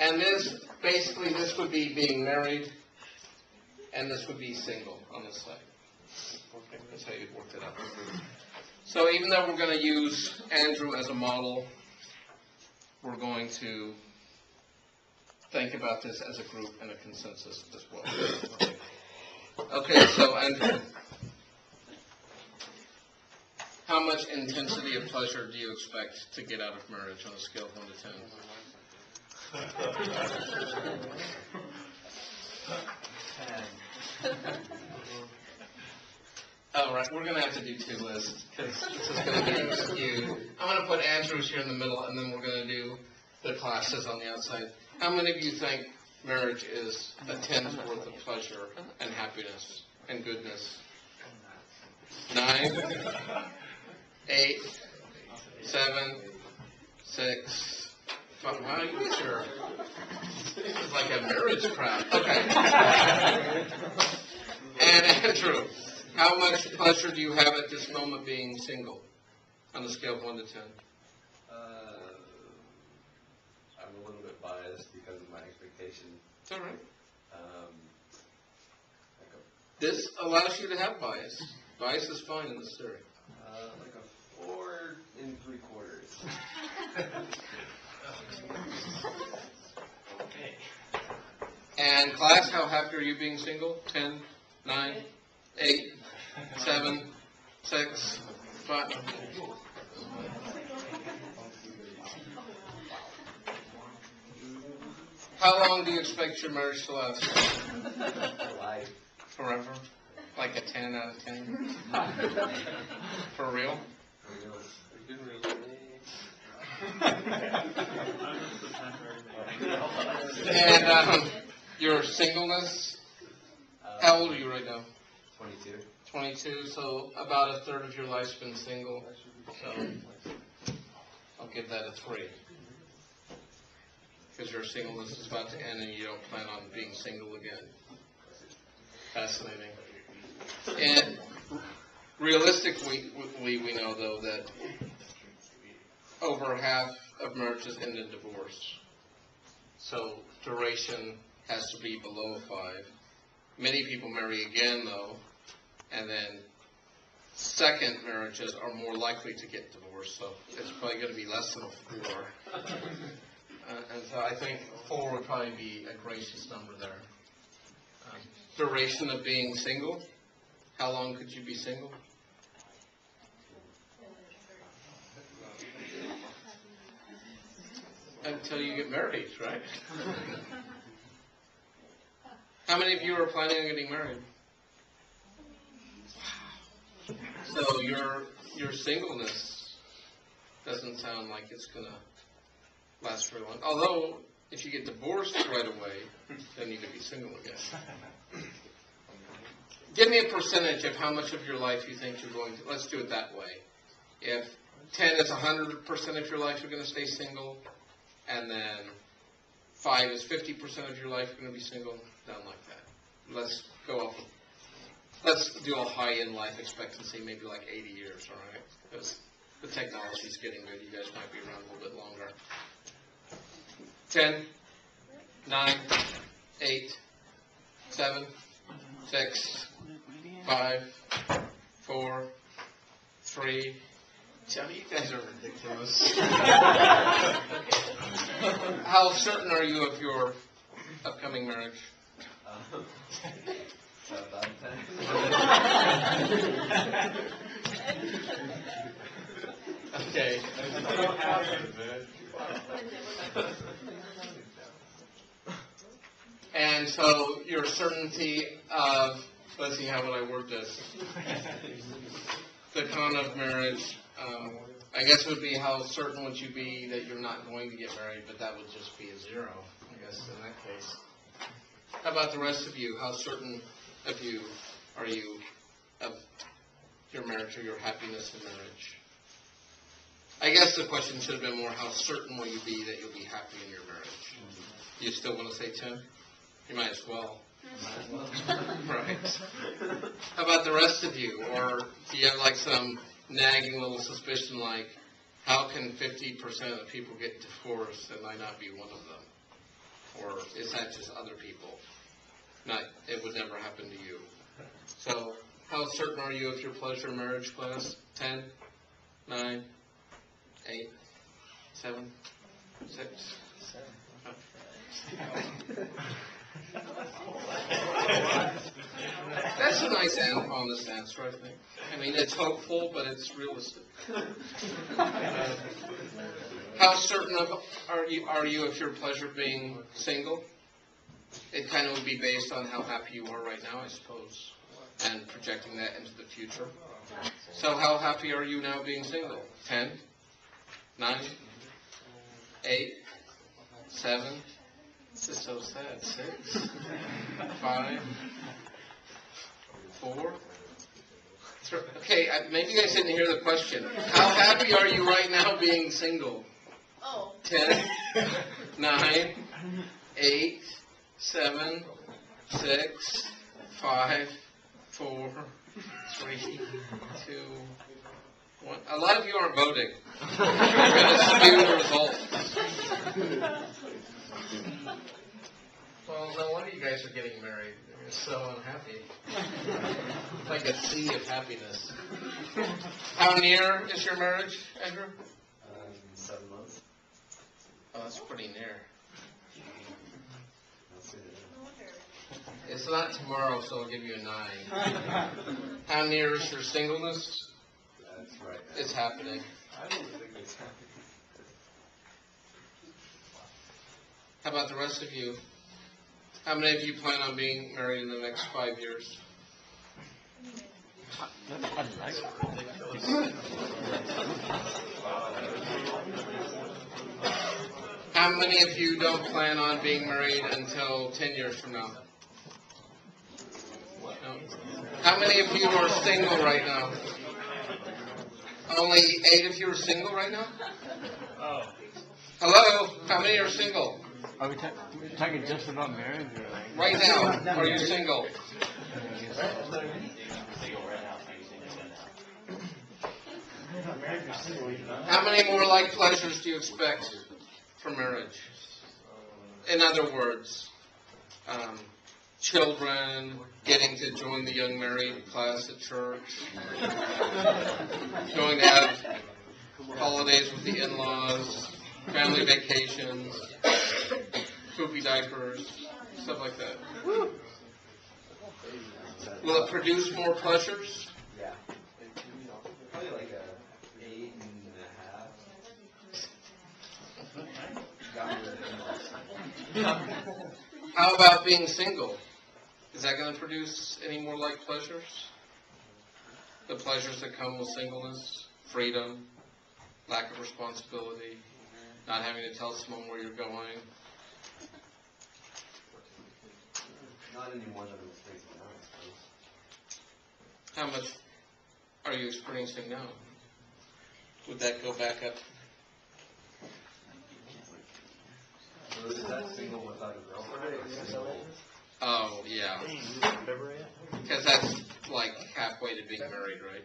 And this, basically, this would be being married, and this would be single on this side. Okay, That's how you worked it out. So even though we're gonna use Andrew as a model, we're going to think about this as a group and a consensus as well. Okay, so Andrew, how much intensity of pleasure do you expect to get out of marriage on a scale of one to ten? All right, we're gonna have to do two lists, because this is gonna be skewed. I'm gonna put Andrews here in the middle, and then we're gonna do the classes on the outside. How many of you think marriage is a ten's worth of pleasure and happiness and goodness? Nine? Eight? Seven? Six? Five? Wow, you guys are, this is like a marriage crowd. Okay. And Andrew, how much pleasure do you have at this moment being single on a scale of one to ten? Uh, I'm a little bit biased because of my expectation. It's all right. Um, like a, This allows you to have bias. Bias is fine in this theory. uh, like a four and three quarters. And class, how happy are you being single? Ten, nine, eight, seven, six, five? How long do you expect your marriage to last? Forever? Like a ten out of ten? For real? For real? And, um, your singleness, how old are you right now? Twenty-two. Twenty-two, so about a third of your life's been single, so I'll give that a three. Because your singleness is about to end and you don't plan on being single again. Fascinating. And realistically, we know though that over half of marriages end in divorce. So duration has to be below five. Many people marry again though, and then second marriages are more likely to get divorced, so it's probably gonna be less than a four. Uh, and so I think four would probably be a gracious number there. Um, Duration of being single, how long could you be single? Until you get married, right? How many of you are planning on getting married? So your, your singleness doesn't sound like it's gonna last very long. Although, if you get divorced right away, then you could be single again. Give me a percentage of how much of your life you think you're going to, let's do it that way. If ten is hundred percent of your life you're gonna stay single, and then five is fifty percent of your life gonna be single, down like that. Let's go up. let's do a high-end life expectancy, maybe like eighty years, all right? Because the technology's getting good, you guys might be around a little bit longer. Ten, nine, eight, seven, six, five, four, three. me you guys are ridiculous. How certain are you of your upcoming marriage? Um. Okay. And so your certainty of, let's see, how would I word this? The con of marriage, um, I guess would be how certain would you be that you're not going to get married, but that would just be a zero, I guess, in that case. How about the rest of you? How certain of you are you of your marriage or your happiness in marriage? I guess the question should have been more, how certain will you be that you'll be happy in your marriage? You still want to say ten? You might as well. Right. How about the rest of you? Or do you have like some nagging little suspicion like, how can fifty percent of the people get divorced and I not be one of them? Or is that just other people? Not, it would never happen to you. So, how certain are you of your pleasure marriage class? Ten? Nine? Eight? Seven? Six? That's a nice and honest answer, I think. I mean, it's hopeful, but it's realistic. How certain of, are you, are you of your pleasure being single? It kind of would be based on how happy you are right now, I suppose, and projecting that into the future. So how happy are you now being single? Ten? Nine? Eight? Seven? This is so sad. Six? Five? Four? Okay, I- maybe you guys didn't hear the question. How happy are you right now being single? Oh, Ten, nine, eight, seven, six, five, four, three, two, one. A lot of you aren't voting. We're gonna skew the results. Well, no wonder you guys are getting married. You're so unhappy. Like a sea of happiness. How near is your marriage, Andrew? Um, seven months. Oh, that's pretty near. That's it. no wonder. It's not tomorrow, so I'll give you a nine. How near is your singleness? That's right. It's happening. I don't think it's happening. How about the rest of you? How many of you plan on being married in the next five years? How many of you don't plan on being married until ten years from now? No. How many of you are single right now? Only eight of you are single right now? Oh. Hello? How many are single? Are we ta- we talking just about marriage or like? Right now, are you single? How many more like pleasures do you expect from marriage? In other words, um, children, getting to join the young married class at church, going to have holidays with the in-laws, family vacations, poopy diapers, stuff like that. Will it produce more pleasures? Yeah. Probably like a eight and a half. How about being single? Is that going to produce any more like pleasures? The pleasures that come with singleness, freedom, lack of responsibility, not having to tell someone where you're going. Not any more than it was facing now, I suppose. How much are you experiencing now? Would that go back up? So is that single without a girlfriend or single? Oh, yeah. Because that's like halfway to being married, right?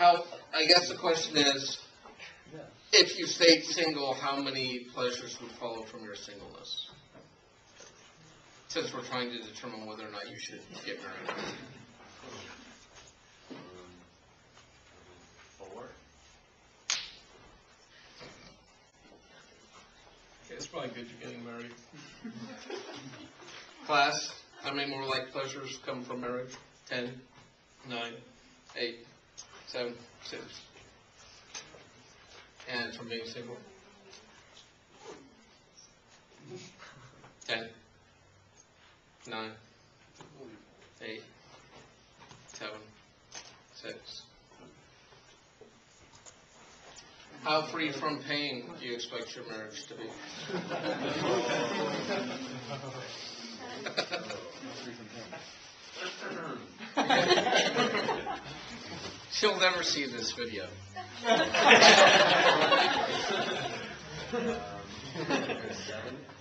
How, I guess the question is, if you stayed single, how many pleasures would follow from your singleness? Since we're trying to determine whether or not you should get married. Um, Four? Okay, it's probably good you're getting married. Class, how many more like pleasures come from marriage? Ten, nine, eight, seven, six. And from being single? Ten, nine, eight, seven, six. How free from pain do you expect your marriage to be? She'll never see this video. Um, Seven?